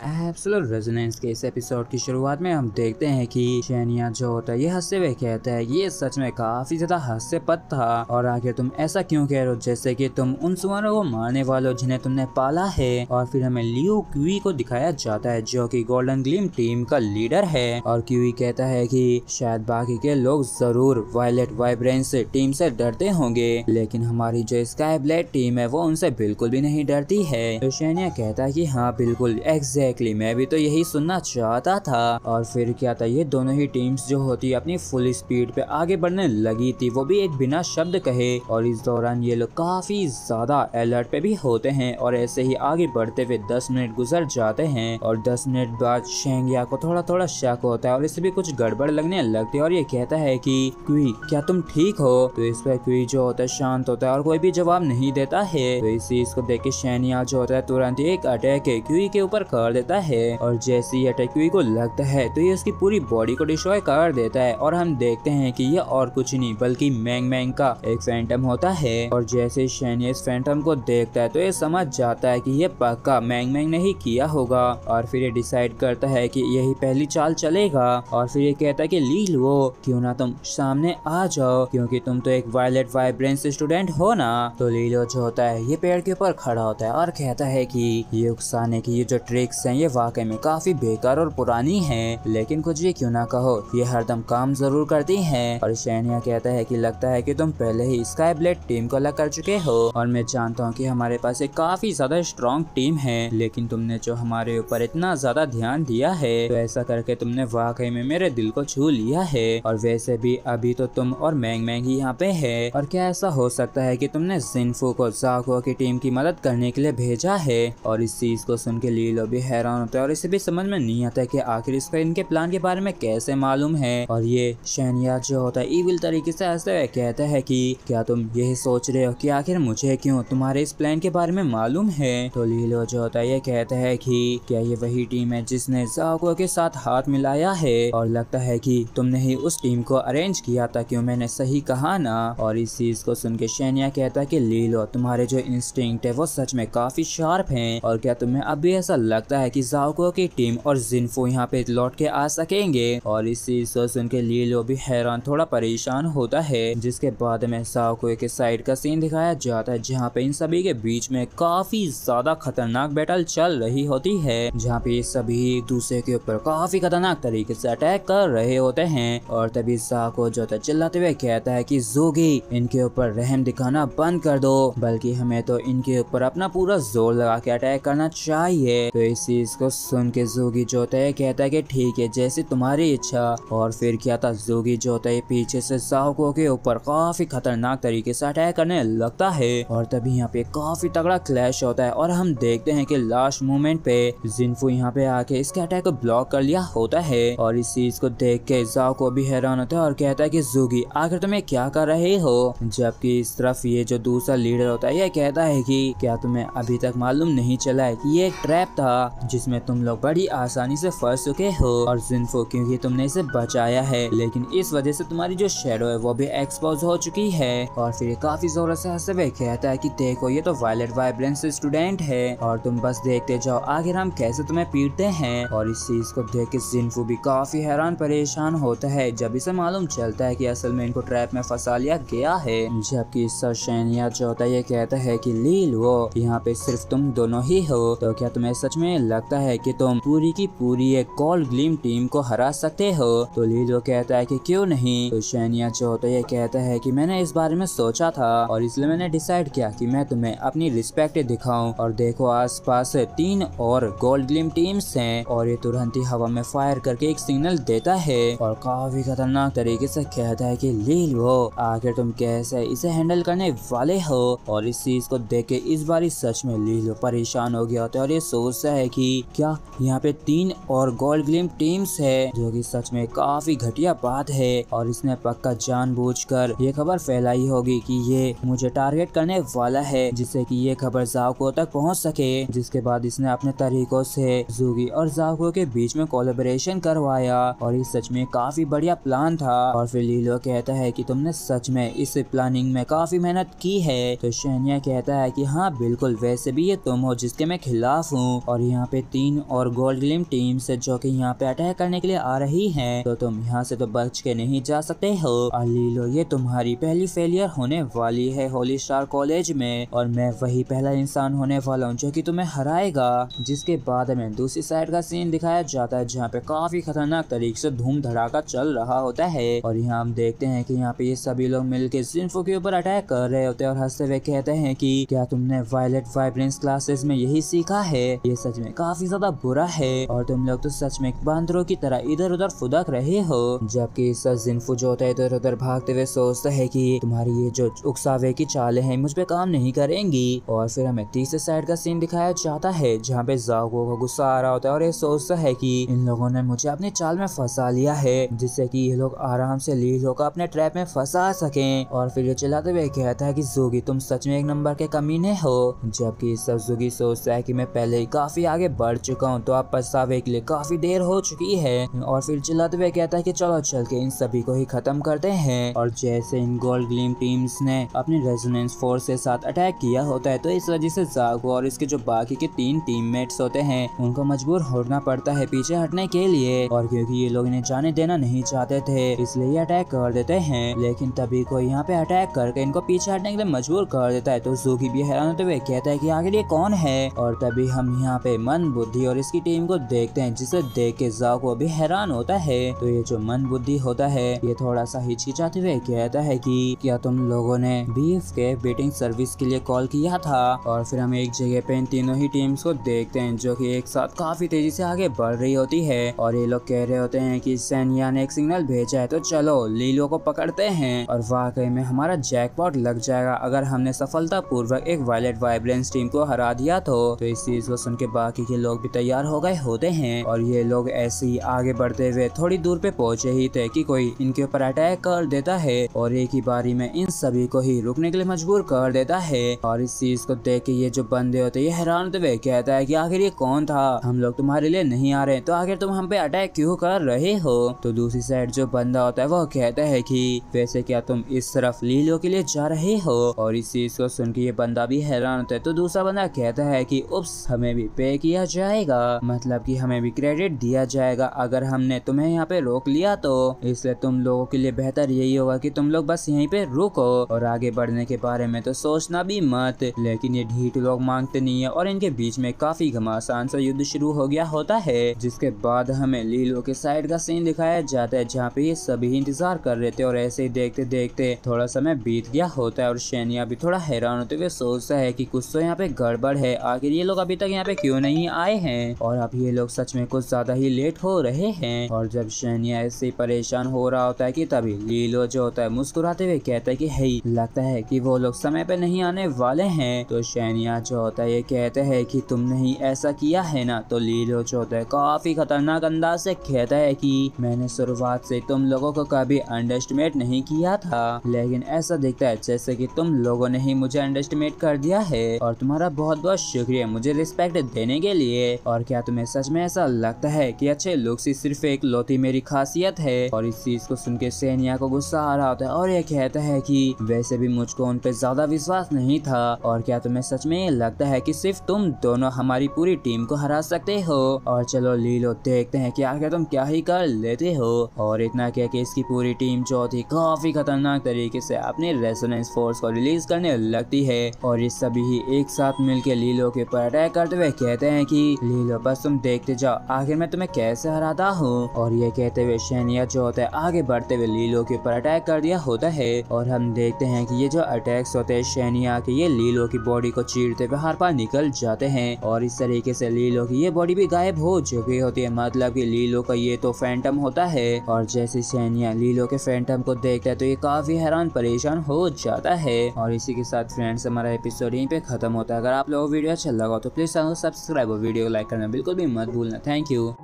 Ah. Absolute resonance के इस episode की शुरुआत में हम देखते हैं कि शैनिया जो होता है ये हँसते हुए कहता है, ये सच में काफ़ी ज़्यादा हास्य पद था। और आगे तुम ऐसा क्यों कह रहे हो जैसे कि तुम उन सुवरों को मारने वालों जिन्हें तुमने पाला है? और फिर हमें लियो क्यूई को दिखाया जाता है जो की गोल्डन ग्लीम टीम का लीडर है। और क्यूई कहता है की शायद बाकी के लोग ज़रूर वायलेट वाइब्रेंस टीम से डरते होंगे, लेकिन हमारी जो स्काई ब्लेड टीम है, वो उनसे बिल्कुल भी नहीं डरती है। तो शैनिया कहता है कि हाँ बिल्कुल एग्जैक्ट एग्जैक्टली मैं भी तो यही सुनना चाहता था। और फिर क्या था, ये दोनों ही टीम्स जो होती अपनी फुल स्पीड पे आगे बढ़ने लगी थी, वो भी एक बिना शब्द कहे। और इस दौरान ये लोग काफ़ी ज़्यादा अलर्ट पे भी होते हैं और ऐसे ही आगे बढ़ते हुए दस मिनट गुजर जाते हैं। और दस मिनट बाद शेंगिया को थोड़ा थोड़ा शक होता है और इसे भी कुछ गड़बड़ लगने लगती है। और ये कहता है की, क्वी, क्या तुम ठीक हो? तो इस पर क्वी जो होता है शांत होता है और कोई भी जवाब नहीं देता है। तो इस चीज़ को देख के शैनिया जो होता है तुरंत एक अटैक क्वी के ऊपर कर देता है और जैसे ही अटैक्वी को लगता है तो ये उसकी पूरी बॉडी को डिस्ट्रॉय कर देता है और हम देखते हैं कि ये और कुछ नहीं, बल्कि मैंग मैंग का एक फैंटम होता है और जैसे शैनी इस फैंटम को देखता है तो ये समझ जाता है कि ये पक्का मैंग मैंग नहीं किया होगा और फिर ये डिसाइड करता है कि यही पहली चाल चलेगा और फिर ये कहता है कि, ली लो, क्यों ना तुम सामने आ जाओ, क्योंकि तुम तो एक वायलेट वाइब्रेंस स्टूडेंट हो ना? तो लीलो जो होता है, ये पेड़ के ऊपर खड़ा होता है और कहता है कि, ये उकसाने की ये जो ट्रिक्स हैं, ये वाकई में काफ़ी बेकार और पुरानी है। लेकिन कुछ भी क्यों ना कहो, ये हरदम काम ज़रूर करती है। और शैनिया कहता है कि लगता है कि तुम पहले ही स्काई ब्लेड टीम को अलग कर चुके हो। और मैं जानता हूँ कि हमारे पास एक काफ़ी ज़्यादा स्ट्रॉन्ग टीम है। लेकिन तुमने जो हमारे ऊपर इतना ज़्यादा ध्यान दिया है तो ऐसा करके तुमने वाकई में मेरे दिल को छू लिया है। और वैसे भी अभी तो तुम और मैंग मैंग ही यहाँ पे है। और क्या ऐसा हो सकता है कि तुमने जिनफू को जाको की टीम की मदद करने के लिए भेजा है? और इस चीज़ को सुन के लीलो भी हैरान होता है और इसे भी समझ में नहीं आता है कि आखिर इसका इनके प्लान के बारे में कैसे मालूम है। और ये शनिया जो होता है इविल तरीके से हँसते हुए कहता है कि, क्या तुम यही सोच रहे हो कि आखिर मुझे क्यों तुम्हारे इस प्लान के बारे में मालूम है? तो लीलो जो होता है, ये कहता है कि, क्या ये वही टीम है जिसने जाको के साथ हाथ मिलाया है? और लगता है कि, तुमने ही उस टीम को अरेंज किया था क्यों मैंने सही कहा ना? और इस चीज़ को सुन के शैनिया कहता है कि, लीलो, तुम्हारे जो इंस्टिंक्ट है वो सच में काफ़ी शार्प है और क्या तुम्हें अब भी ऐसा लगता है की जाको की टीम और जिनफो यहाँ पे लौट के आ सकेंगे। और इस सुन के लीलो भी हैरान, थोड़ा परेशान होता है, जिसके बाद में साको के साइड का सीन दिखाया जाता है, जहाँ पे इन सभी के बीच में काफ़ी ज़्यादा खतरनाक बैटल चल रही होती है, जहाँ पे सभी एक दूसरे के ऊपर काफ़ी खतरनाक तरीके से अटैक कर रहे होते हैं। और तभी साको जो चिल्लाते हुए कहता है की, जोगी, इनके ऊपर रहम दिखाना बंद कर दो, बल्कि हमें तो इनके ऊपर अपना पूरा ज़ोर लगा के अटैक करना चाहिए। तो इस चीज़ को सुन के जोगी जो होता है कहता है कि ठीक है, जैसी तुम्हारी इच्छा। और फिर क्या था? जोगी जो है पीछे से साहको के ऊपर काफ़ी खतरनाक तरीके से अटैक करने लगता है। और तभी यहाँ पे काफ़ी तगड़ा क्लैश होता है और हम देखते हैं कि लास्ट मोमेंट पे जिनफू यहाँ पे आके इसके अटैक को ब्लॉक कर लिया होता है। और इस चीज़ को देख के जाओ को भी हैरान होता है और कहता है की जोगी, आखिर तुम्हें क्या कर रहे हो? जबकि इस तरफ़ ये जो दूसरा लीडर होता है, ये कहता है की क्या तुम्हें अभी तक मालूम नहीं चला है की ये एक ट्रैप था जिसमें तुम लोग बड़ी आसानी से फंस चुके हो और जिनफो क्योंकि तुमने इसे बचाया है। लेकिन इस वजह से तुम्हारी जो शेडो है, वो भी एक्सपोज हो चुकी है। और फिर काफ़ी ज़ोर से हँसते हुए कहता है की देखो, ये तो वायलेट वाइब्रेंस स्टूडेंट है। और तुम बस देखते जाओ, आखिर हम कैसे तुम्हें पीटते हैं? और इस चीज़ को देख के जिनफू भी काफ़ी हैरान परेशान होता है। जब इसे मालूम चलता है की असल में इनको ट्रैप में फंसा लिया गया है, जबकि शैनिया जो होता है ये कहता है की लील, वो यहाँ पे सिर्फ़ तुम दोनों ही हो। तो क्या तुम्हें सच में लगता है की तुम पूरी की पूरी एक कॉल ग्लीम टीम को हरा सकते हो। तो लीलो कहता है कि क्यों नहीं? तो शैनिया होता है कहता है कि मैंने इस बारे में सोचा था और इसलिए मैंने डिसाइड किया कि मैं तुम्हें अपनी रिस्पेक्ट दिखाऊँ। और देखो आसपास तीन और गोल्ड ग्लीम टीम्स हैं और ये तुरंत ही हवा में फायर करके एक सिग्नल देता है। और काफ़ी खतरनाक तरीके से कहता है कि लीलो, आखिर तुम कैसे इसे हैंडल करने वाले हो? और इस चीज़ को देख के इस बार सच में लीलो परेशान हो गया होता है और ये सोचता है कि क्या यहाँ पे तीन और गोल्ड ग्लिम टीम्स है, जो कि सच में काफ़ी घटिया बात है। और इसने पक्का जानबूझकर ये खबर फैलाई होगी कि ये मुझे टारगेट करने वाला है, जिससे कि ये खबर जाको तक पहुँच सके। जिसके बाद इसने अपने तरीकों से जूगी और जाको के बीच में कोलेबोरेशन करवाया, और ये सच में काफ़ी बढ़िया प्लान था। और फिर लीलो कहता है कि तुमने सच में इस प्लानिंग में काफ़ी मेहनत की है। तो शैनिया कहता है कि हाँ बिल्कुल, वैसे भी ये तुम हो जिसके मैं खिलाफ हूँ। और यहाँ पे तीन और गोल्ड ग्लिम टीम जो कि यहाँ पे अटैक करने के लिए आ रही हैं तो तुम यहाँ से तो बच के नहीं जा सकते हो। लीलो ये तुम्हारी पहली फेलियर होने वाली है होली स्टार कॉलेज में, और मैं वही पहला इंसान होने वाला हूँ जो की तुम्हें हराएगा। जिसके बाद हमें दूसरी साइड का सीन दिखाया जाता है, जहाँ पे काफ़ी खतरनाक तरीके से धूम धड़ाका चल रहा होता है। और यहाँ हम देखते हैं कि यहाँ पे ये सभी लोग मिलकर सिंफो के ऊपर अटैक कर रहे होते हैं, और हँसते हुए कहते हैं कि क्या तुमने वायलेट वाइब्रेंस क्लासेस में यही सीखा है? ये सच में काफ़ी ज़्यादा बुरा है और तुम लोग तो सच में बांदरों की तरह इधर उधर फुदक रहे हो। जबकि जिनफू जो होता है इधर उधर भागते हुए सोचता है की तुम्हारी ये जो उकसावे की चाले है, मुझ पर काम नहीं करेंगी। और फिर हमें तीसरे साइड का सीन दिखाया जाता है, जहाँ पे जागो को गुस्सा आ रहा होता है और ये सोचता है कि इन लोगों ने मुझे अपने चाल में फंसा लिया है, जिससे कि ये लोग आराम से लीलो को अपने ट्रैप में फंसा सके। और फिर ये चलाते हुए कहता है कि, जोगी, तुम सच में एक नंबर के कमीने हो। जबकि सब जोगी सोचता है कि मैं पहले ही काफ़ी आगे बढ़ चुका हूँ तो आप पछतावे के लिए काफ़ी देर हो चुकी है। और फिर चिल्लाते हुए कहता है की चलो, चल के इन सभी को ही खत्म करते हैं। और जैसे इन गोल्ड ग्लीम टीम्स ने अपनी रेजोनेंस फोर्स के साथ अटैक किया होता है तो इस वजह से जागो और इसके जो बाकी के तीन टीममेट्स होते हैं, उनको मजबूर होना पड़ता है पीछे हटने के लिए। और क्योंकि ये लोग इन्हें जाने देना नहीं चाहते थे, इसलिए ये अटैक कर देते हैं। लेकिन तभी कोई यहाँ पे अटैक करके इनको पीछे हटने के लिए मजबूर कर देता है तो जूकी भी हैरान होते हुए कहता है कि आखिर ये कौन है? और तभी हम यहाँ पे मन बुद्धि और इसकी टीम को देखते हैं जिसे देख के जाको भी हैरान होता है। तो ये जो मन बुद्धि होता है ये थोड़ा सा हिचकिचाते हुए कहता है कि क्या तुम लोगों ने बीफ के बेटिंग सर्विस के लिए कॉल किया था? और फिर हम एक जगह पे इन तीनों ही टीम्स को देखते हैं जो कि एक साथ काफ़ी तेज़ी से आगे बढ़ रही होती है। और ये लोग कह रहे होते हैं कि सैनिया ने एक सिग्नल भेजा है तो चलो लीलो को पकड़ते हैं और वाकई में हमारा जैकपॉट लग जाएगा। अगर हमने सफलता पूर्वक एक वायलेट वाइब्रेंस टीम को हरा दिया तो, तो इस चीज़ को सुन के बाकी के लोग भी तैयार हो गए होते हैं और ये लोग ऐसे ही आगे बढ़ते हुए थोड़ी दूर पे पहुँचे ही थे कि कोई इनके ऊपर अटैक कर देता है और एक ही बारी में इन सभी को ही रुकने के लिए मजबूर कर देता है। और इस चीज़ को देख के ये जो बंदे होते ये हैरान होते हुए कहता है की आखिर ये कौन था? हम लोग तुम्हारे लिए नहीं आ रहे तो आखिर तुम हम पे अटैक क्यूँ कर रहे हो? तो दूसरी साइड जो बंदा होता है, वो कहता है की वैसे क्या तुम इस तरफ़ लीलो के लिए जा रहे हो? और इस चीज़ को सुन के ये बंदा भी हैरान होता है। तो दूसरा बंदा कहता है कि, उप्स, हमें भी पे किया जाएगा। मतलब कि हमें भी क्रेडिट दिया जाएगा। अगर हमने तुम्हें यहाँ पे रोक लिया तो। इसलिए तुम लोगों के लिए बेहतर यही होगा कि तुम लोग बस यहीं पे रुको। और आगे बढ़ने के बारे में तो सोचना भी मत। लेकिन ये ढीठ लोग मांगते नहीं है और इनके बीच में काफ़ी घमासान सा युद्ध शुरू हो गया होता है, जिसके बाद हमें लीलो के साइड का सीन दिखाया जाता है, जहाँ पे ये सभी इंतज़ार कर रहे थे और ऐसे ही देखते देखते थोड़ा समय बीत गया होता है। और शैनिया भी थोड़ा हैरान होते हुए सोचता है कि कुछ तो यहाँ पे गड़बड़ है। आखिर ये लोग अभी तक यहाँ पे क्यों नहीं आए? हैं और अब ये लोग सच में कुछ ज़्यादा ही लेट हो रहे हैं। और जब शैनिया ऐसे परेशान हो रहा होता है कि तभी लीलो जो होता है मुस्कुराते हुए कहता है कि है लगता है कि वो लोग समय पे नहीं आने वाले हैं। तो शैनिया जो होता है ये कहते हैं कि तुमने ही ऐसा किया है ना? तो लीलो जो होता है काफ़ी खतरनाक अंदाज से कहता है कि, मैंने शुरुआत से तुम लोगों को कभी अंडरस्टिमेट नहीं किया था, लेकिन ऐसा दिखता है जैसे कि तुम लोगों ने ही मुझे अंडरस्टिमेट कर दिया है। और तुम्हारा बहुत बहुत शुक्रिया मुझे रिस्पेक्ट देने के लिए। और क्या तुम्हें सच में ऐसा लगता है कि अच्छे लुक्स ही सिर्फ़ एक लोती मेरी खासियत है? और इस चीज़ को सुन के सैनिया को गुस्सा आ रहा होता है और ये कहता है कि वैसे भी मुझको उन पे ज़्यादा विश्वास नहीं था। और क्या तुम्हें सच में ये लगता है कि सिर्फ़ तुम दोनों हमारी पूरी टीम को हरा सकते हो? और चलो लीलो, देखते हैं कि आखिर तुम क्या ही कर लेते हो। और इतना कह के इसकी पूरी टीम जो थी काफ़ी खतरनाक तरीके से अपने रेजोनेंस फोर्स को रिलीज़ करने लगती है। और ये सभी ही एक साथ मिलकर लीलो के ऊपर अटैक करते हुए कहते हैं कि लीलो बस तुम देखते जाओ, आखिर मैं तुम्हें कैसे हराता हूँ? और ये कहते हुए शैनिया जो होता है, आगे बढ़ते हुए लीलो के ऊपर अटैक कर दिया होता है। और हम देखते हैं कि ये जो अटैक्स होते हैं शैनिया के, ये लीलो की बॉडी को चीरते हुए हर पार निकल जाते हैं। और इस तरीके से लीलो की ये बॉडी भी गायब हो चुकी होती है। मतलब की लीलो का ये तो फैंटम होता है। और जैसे सैनिया लीलो के फैंटम को देखता है तो ये काफ़ी हैरान परेशान हो जाता है। और इसी के साथ फ्रेंड्स हमारा एपिसोड यहीं पे खत्म होता है। अगर आप लोगों को वीडियो अच्छा लगा तो प्लीज़ सब्सक्राइब और वीडियो लाइक करना बिल्कुल भी मत भूलना। Thank you.